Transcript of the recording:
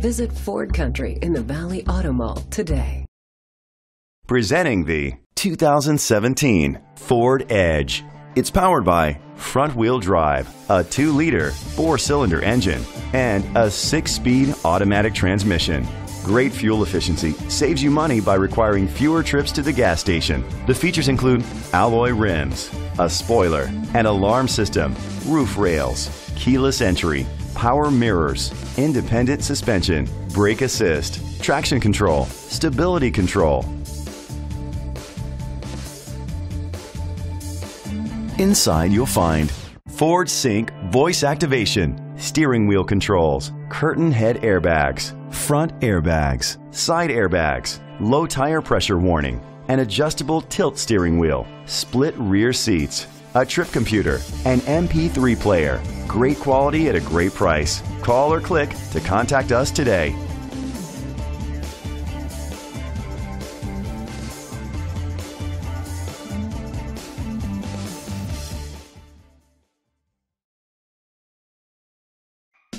Visit Ford Country in the Valley Auto Mall today. Presenting the 2017 Ford Edge. It's powered by front wheel drive, a 2 liter, 4 cylinder engine, and a 6 speed automatic transmission. Great fuel efficiency saves you money by requiring fewer trips to the gas station. The features include alloy rims, a spoiler, an alarm system, roof rails, keyless entry, power mirrors, independent suspension, brake assist, traction control, stability control. Inside you'll find Ford Sync voice activation, steering wheel controls, curtain head airbags, front airbags, side airbags, low tire pressure warning, an adjustable tilt steering wheel, split rear seats, a trip computer, an MP3 player. Great quality at a great price. Call or click to contact us today.